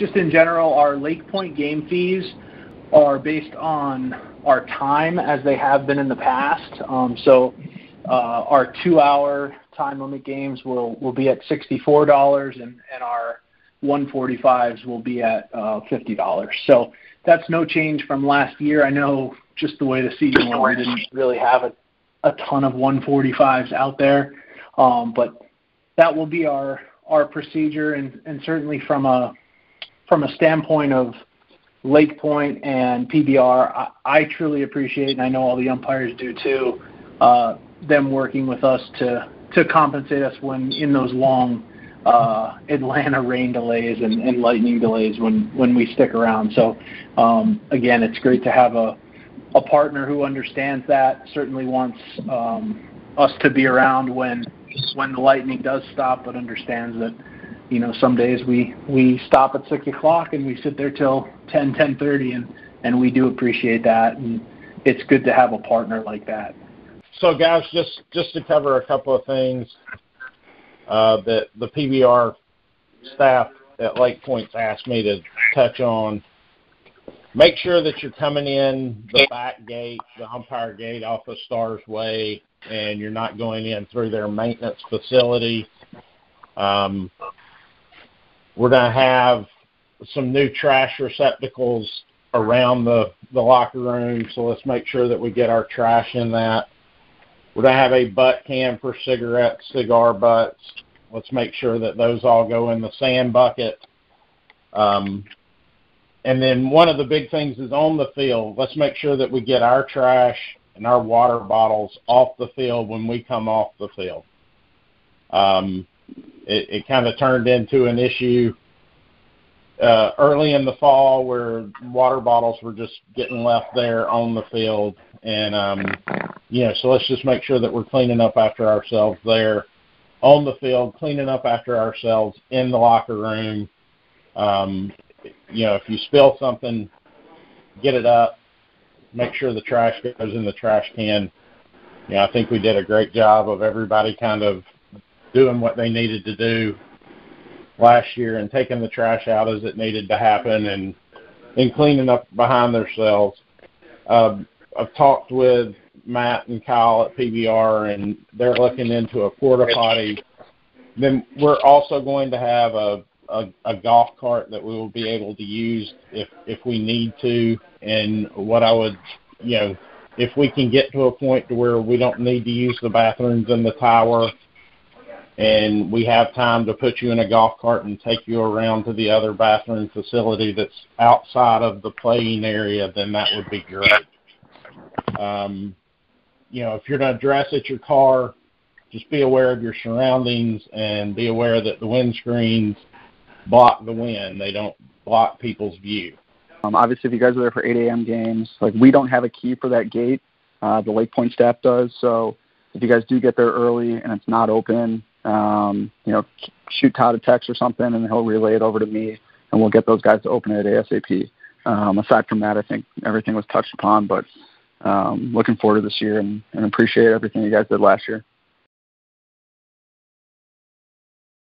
just in general, our LakePoint game fees are based on our time as they have been in the past. Um, so uh, our two-hour time limit games will will be at $64, and, and our 145s will be at uh, $50. So that's no change from last year. I know just the way the season went, we didn't really have a, a ton of 145s out there, um, but that will be our our procedure, and, and certainly from a from a standpoint of LakePoint and PBR, I, I truly appreciate, and I know all the umpires do too, uh, them working with us to to compensate us when in those long uh, Atlanta rain delays and, and lightning delays when when we stick around. So um, again, it's great to have a a partner who understands that. Certainly wants um, us to be around when when the lightning does stop, but understands that you know some days we we stop at six o'clock and we sit there till ten ten thirty, and and we do appreciate that, and it's good to have a partner like that. So, guys, just just to cover a couple of things uh, that the PBR staff at LakePoint's asked me to touch on. Make sure that you're coming in the back gate, the umpire gate off of Stars Way, and you're not going in through their maintenance facility. Um, we're going to have some new trash receptacles around the, the locker room, so let's make sure that we get our trash in that. We're going to have a butt can for cigarettes, cigar butts. Let's make sure that those all go in the sand bucket. Um, and then one of the big things is on the field. Let's make sure that we get our trash and our water bottles off the field when we come off the field. Um, it, it kind of turned into an issue uh, early in the fall where water bottles were just getting left there on the field, and um, you know, so let's just make sure that we're cleaning up after ourselves there on the field, cleaning up after ourselves in the locker room. Um, you know, if you spill something, get it up. Make sure the trash goes in the trash can. Yeah, I think we did a great job of everybody kind of doing what they needed to do last year and taking the trash out as it needed to happen and and cleaning up behind themselves. Um, I've talked with Matt and Kyle at PBR, and they're looking into a porta potty. Then we're also going to have a, a, a golf cart that we will be able to use if if we need to. And what I would, you know, if we can get to a point to where we don't need to use the bathrooms in the tower, and we have time to put you in a golf cart and take you around to the other bathroom facility that's outside of the playing area, then that would be great. Um, you know, if you're going to dress at your car, just be aware of your surroundings and be aware that the windscreens block the wind. They don't block people's view. Um, obviously, if you guys are there for 8 a.m. games, like we don't have a key for that gate. Uh, the LakePoint staff does. So if you guys do get there early and it's not open, um, you know, shoot Todd a text or something, and he'll relay it over to me, and we'll get those guys to open it at ASAP. Um, aside from that, I think everything was touched upon, but um, looking forward to this year and, and appreciate everything you guys did last year.